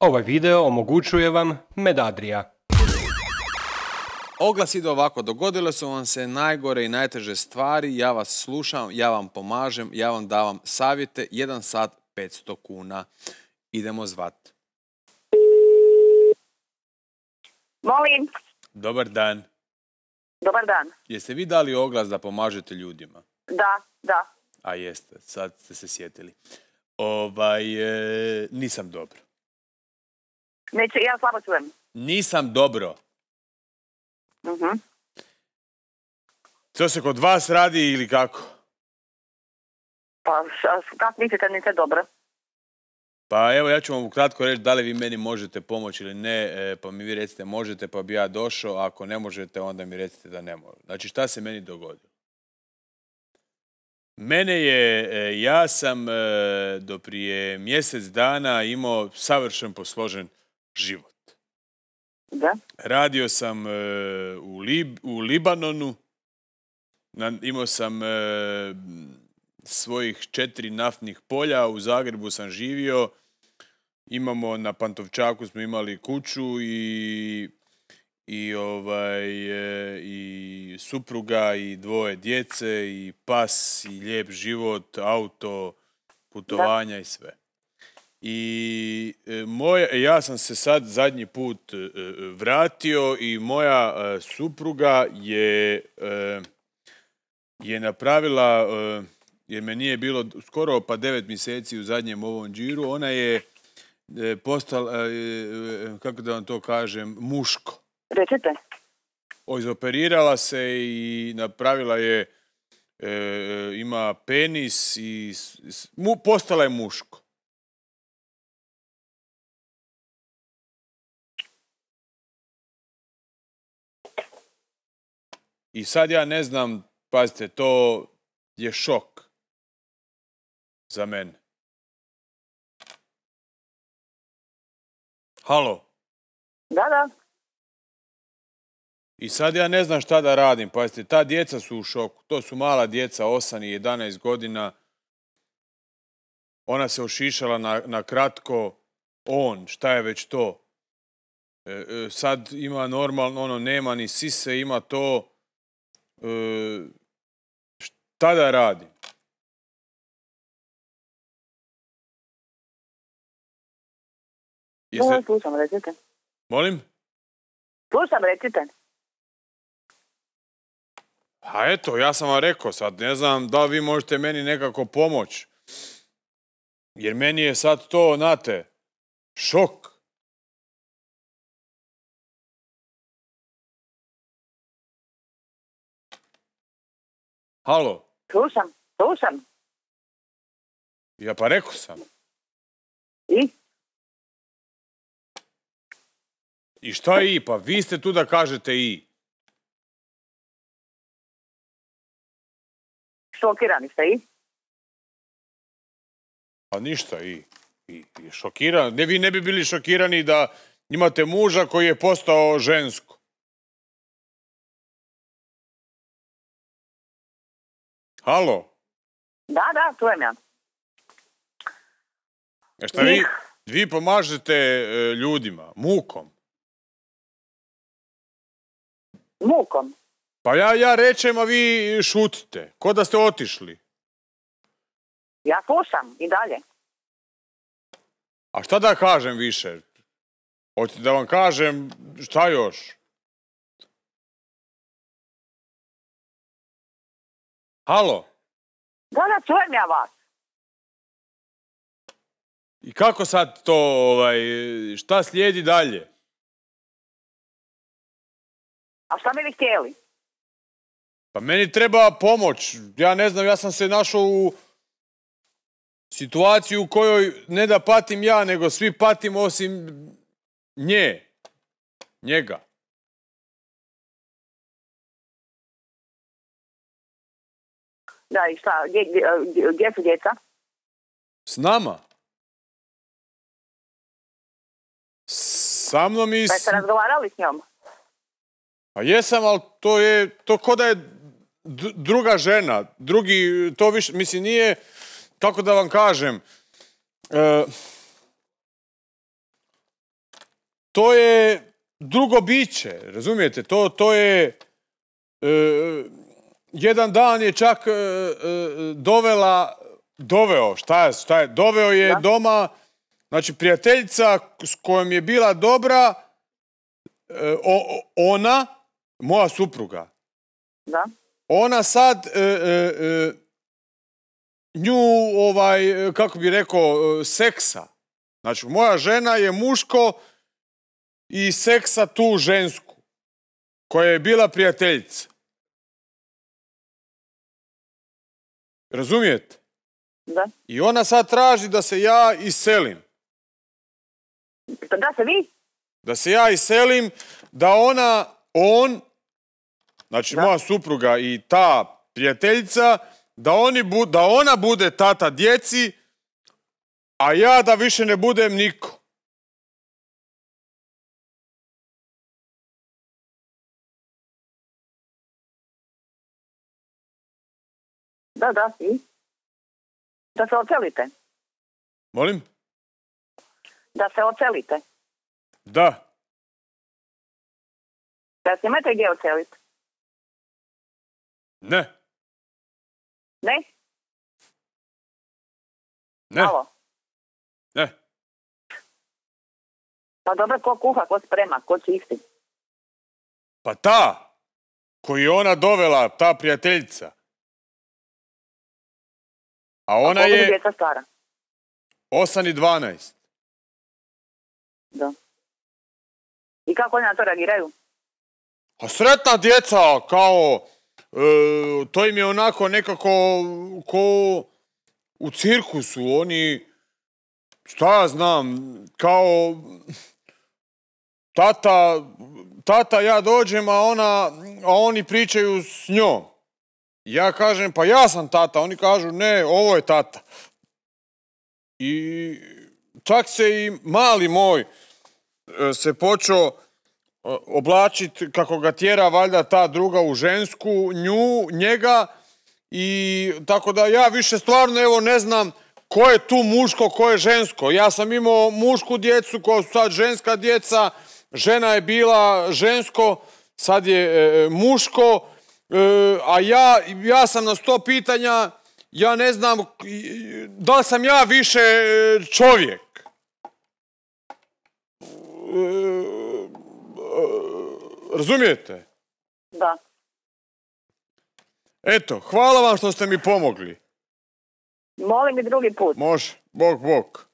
Ovaj video omogućuje vam Medadrija. Oglas ide ovako, dogodile su vam se najgore i najteže stvari, ja vas slušam, ja vam pomažem, ja vam davam savjete, jedan sat 500 kuna. Idemo zvat. Molim, Dobar dan. dobar dan. Jeste vi dali oglas da pomažete ljudima? Da, da. A jeste, sad ste se sjetili. Ovaj, e, nisam dobro. Neće, ja slabo čujem. Nisam dobro. Mhm. To se kod vas radi ili kako? Pa, kako mislite, niste dobro? Pa evo ja ću vam ukratko reći da li vi meni možete pomoći ili ne, e, pa mi vi recite možete pa bi ja došao, a ako ne možete onda mi recite da ne može. Znači šta se meni dogodilo? Mene je, e, ja sam e, do prije mjesec dana imao savršen posložen život. Da. Radio sam e, u, Lib- u Libanonu, Na- imao sam e, svojih četiri naftnih polja, u Zagrebu sam živio, imamo na Pantovčaku smo imali kuću i i ovaj e, i supruga i dvoje djece i pas i lijep život, auto, putovanja i sve. I e, moje, ja sam se sad zadnji put e, e, vratio i moja e, supruga je e, je napravila e, jer me nije bilo skoro pa devet mjeseci u zadnjem ovom džiru, ona je e, postala, e, e, kako da vam to kažem, muško. Recite. Izoperirala se i napravila je, e, e, ima penis i postala je muško. I sad ja ne znam, pazite, to je šok za mene. Halo? Da, da. I sad ja ne znam šta da radim, pazite, ta djeca su u šoku, to su mala djeca, 8 i 11 godina. Ona se ošišala na, na kratko, on, šta je već to? E, e, sad ima normalno, ono, nema ni sise, ima to. E, šta da radim? Jeste, slušam, recite. molim? Slušam, recite. A eto, ja sam vam rekao sad, ne znam da li vi možete meni nekako pomoć. Jer meni je sad to, znate, šok. Halo, Slušam, slušam. ja pa rekao sam. I? I šta i? Pa vi ste tu da kažete i. Šokirani ste i? Pa ništa i. I, i šokiran. Ne, vi ne bi bili šokirani da imate muža koji je postao žensko. Halo? Da, da, čujem ja. E šta vi, vi pomažete e, ljudima, mukom. Mukom. Pa ja, ja rečem, a vi šutite. Ko da ste otišli. Ja slušam i dalje. A šta da kažem više? Hoćete da vam kažem šta još? Halo? Da, da, čujem ja vas. I kako sad to, ovaj, šta slijedi dalje? A šta bi vi htjeli? Pa meni treba pomoć. Ja ne znam, ja sam se našao u situaciju u kojoj ne da patim ja, nego svi patimo osim nje. Njega. Da, i šta, gdje, gdje, su djeca? S nama. Sa mnom i... Pa jeste razgovarali s njom? Pa jesam, ali to je, to ko da je druga žena, drugi, to više, mislim, nije, kako da vam kažem, e, to je drugo biće, razumijete? To, to je... e, jedan dan je čak e, e, dovela, doveo, šta je, šta je, doveo je Da. doma, znači prijateljica s kojom je bila dobra, e, o- ona, moja supruga, Da. ona sad nju ovaj kako bi rekao seksa znači moja žena je muško i seksa tu žensku koja je bila prijateljica razumijete Da. i ona sad traži da se ja iselim Da se vi? da se ja iselim, da ona, on, znači Da. moja supruga i ta prijateljica, da, oni bu, da ona bude tata djeci, a ja da više ne budem niko. Da, da, i? Da se ocelite. Molim? Da se ocelite. Da. Da se imate gdje oceliti. Ne. Ne? Ne. Alo. Ne. Pa dobro, ko kuha, ko sprema, ko čisti. Pa ta, koju je ona dovela, ta prijateljica. A ona je djeca stara? 8 i 12. Da. I kako oni na to reagiraju? A sretna djeca, kao, e, to im je onako nekako ko u cirkusu, oni, šta ja znam, kao, tata, tata ja dođem, a ona, a oni pričaju s njom. Ja kažem, pa ja sam tata, oni kažu, ne, ovo je tata. I čak se i mali moj e, se počeo oblačit kako ga tjera valjda ta druga u žensku, nju, njega i tako da ja više stvarno evo ne znam ko je tu muško, ko je žensko. Ja sam imao mušku djecu koja su sad ženska djeca, žena je bila žensko, sad je e, muško, e, a ja, ja sam na sto pitanja, ja ne znam da li sam ja više e, čovjek. E, Razumijete? Da. Eto, hvala vam što ste mi pomogli. Molim i drugi put. Može, bok, bok.